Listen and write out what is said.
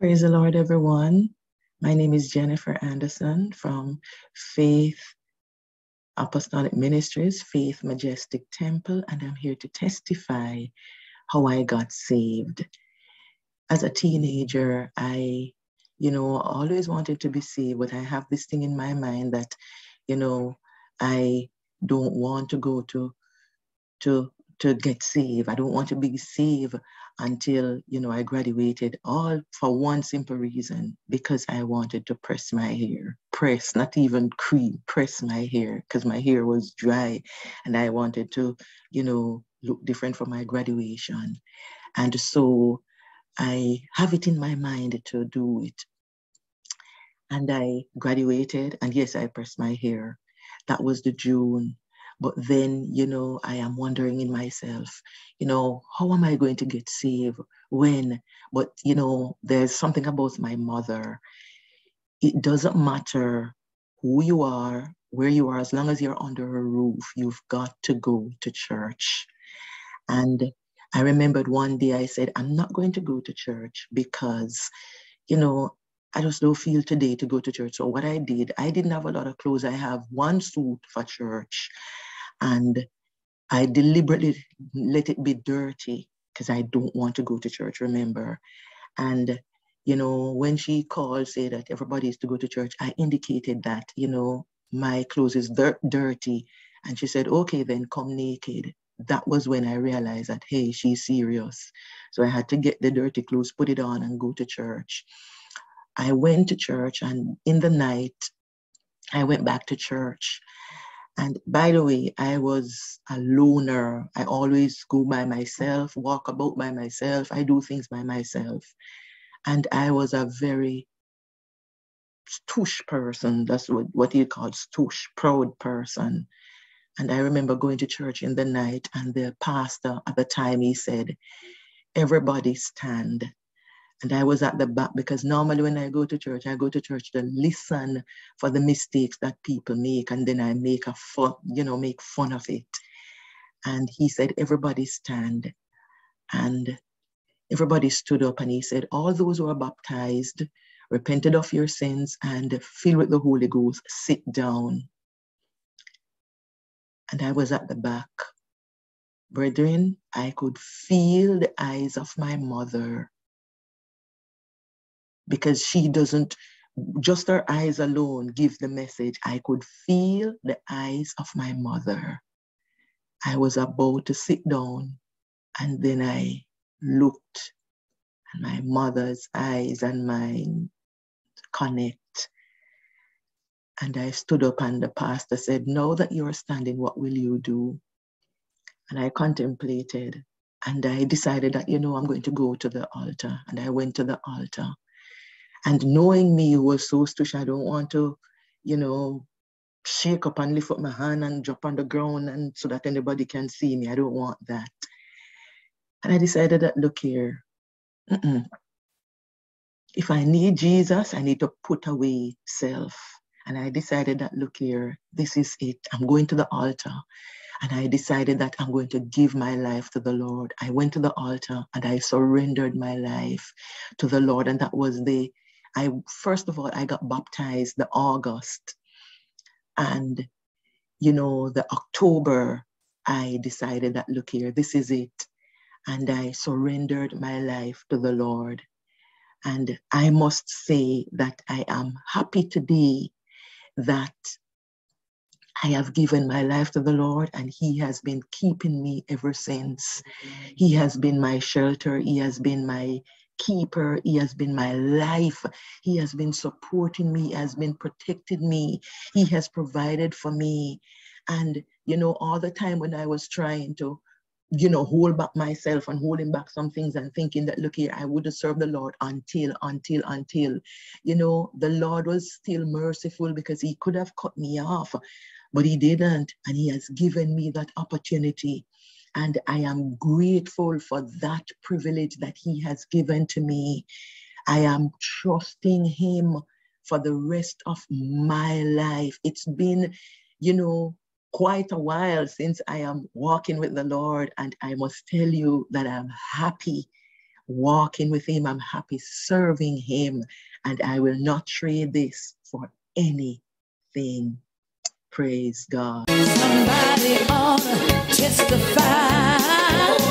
Praise the Lord, everyone. My name is Jennifer Anderson from Faith Apostolic Ministries, Faith Majestic Temple, and I'm here to testify how I got saved. As a teenager, I, you know, always wanted to be saved, but I have this thing in my mind that, you know, I don't want to go to to to get saved. I don't want to be saved until you know I graduated. All for one simple reason because I wanted to press my hair, press, not even cream, press my hair because my hair was dry, and I wanted to, you know, look different for my graduation, and so I have it in my mind to do it. And I graduated, and yes, I pressed my hair. That was the June but then, you know, I am wondering in myself, you know, how am I going to get saved? When? But, you know, there's something about my mother. It doesn't matter who you are, where you are, as long as you're under a roof, you've got to go to church. And I remembered one day I said, I'm not going to go to church because, you know, I just don't feel today to go to church. So what I did, I didn't have a lot of clothes. I have one suit for church and I deliberately let it be dirty because I don't want to go to church, remember. And, you know, when she called, say that everybody is to go to church, I indicated that, you know, my clothes is dirt, dirty. And she said, okay, then come naked. That was when I realized that, hey, she's serious. So I had to get the dirty clothes, put it on, and go to church. I went to church, and in the night, I went back to church. And by the way, I was a loner. I always go by myself, walk about by myself. I do things by myself. And I was a very stoosh person. That's what, what you call stoosh, proud person. And I remember going to church in the night, and the pastor at the time he said, Everybody stand. And I was at the back because normally when I go to church, I go to church to listen for the mistakes that people make, and then I make a fun, you know, make fun of it. And he said, Everybody stand. And everybody stood up and he said, All those who are baptized, repented of your sins, and filled with the Holy Ghost, sit down. And I was at the back. Brethren, I could feel the eyes of my mother because she doesn't, just her eyes alone give the message. I could feel the eyes of my mother. I was about to sit down and then I looked and my mother's eyes and mine connect. And I stood up and the pastor said, Now that you're standing, what will you do? And I contemplated and I decided that, you know, I'm going to go to the altar. And I went to the altar. And knowing me who was so stoosh, I don't want to, you know, shake up and lift up my hand and drop on the ground and so that anybody can see me. I don't want that. And I decided that, look here, if I need Jesus, I need to put away self. And I decided that, look here, this is it. I'm going to the altar. And I decided that I'm going to give my life to the Lord. I went to the altar and I surrendered my life to the Lord. And that was the I first of all I got baptized the August, and you know the October I decided that look here this is it, and I surrendered my life to the Lord, and I must say that I am happy today that I have given my life to the Lord and He has been keeping me ever since. He has been my shelter. He has been my keeper. He has been my life. He has been supporting me, has been protecting me. He has provided for me. And, you know, all the time when I was trying to, you know, hold back myself and holding back some things and thinking that, look here, I wouldn't serve the Lord until, until, until, you know, the Lord was still merciful because he could have cut me off, but he didn't. And he has given me that opportunity and I am grateful for that privilege that He has given to me. I am trusting Him for the rest of my life. It's been, you know, quite a while since I am walking with the Lord, and I must tell you that I'm happy walking with Him. I'm happy serving Him, and I will not trade this for anything. Praise God. Somebody ought to testify.